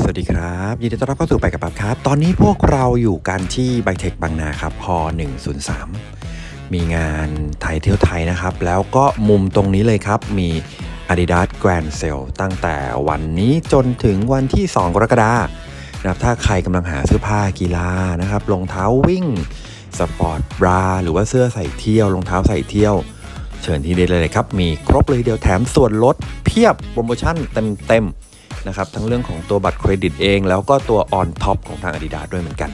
สวัสดีครับ ยินดีต้อนรับเข้าสู่ไปกะปั๊ปครับ ตอนนี้พวกเราอยู่กันที่ไบเทคบางนาครับพ103 มีงานไทยเที่ยวไทยนะครับ แล้วก็มุมตรงนี้เลยครับ มี Adidas Grand Sale ตั้งแต่วันนี้จนถึงวันที่ 2 กรกฎาคมนะครับถ้าใครกำลังหาเสื้อผ้ากีฬานะครับรองเท้าวิ่ง sport bra หรือว่าเสื้อใส่เที่ยวรองเท้าใส่เที่ยว เชิญที่นี่เลยครับ มีครบเลยทีเดียวแถมส่วนลดเพียบโปรโมชั่นเต็มๆ นะครับทั้งเรื่องของตัวบัตรเครดิตเอง แล้วก็ตัว on top ของทาง Adidas ด้วยเหมือนกัน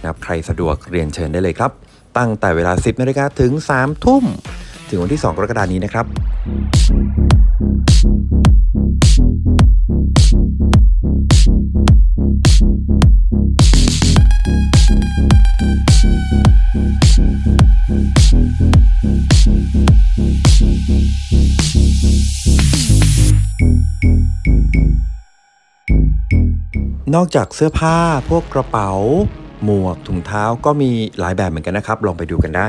นะครับใครสะดวกเรียนเชิญได้เลยครับ ตั้งแต่เวลา 10นาฬิกาถึง 3 ทุ่ม ถึงวันที่ 2 กรกฎานี้นะครับ นอกจากเสื้อผ้าพวกกระเป๋า หมวกถุงเท้าก็มีหลายแบบเหมือนกันนะครับ ลองไปดูกันได้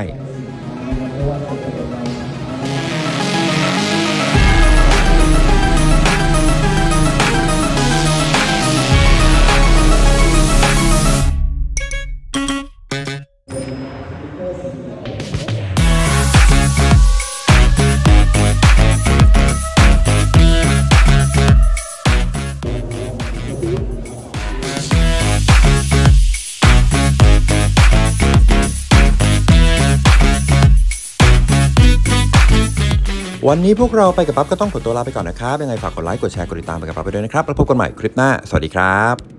วันนี้พวกเราไปกับปั๊บก็ต้องขอตัวลาไปก่อนนะครับยังไงฝากกดไลค์กดแชร์กดติดตามไปกับปั๊บไปด้วยนะครับแล้วพบกันใหม่คลิปหน้า สวัสดีครับ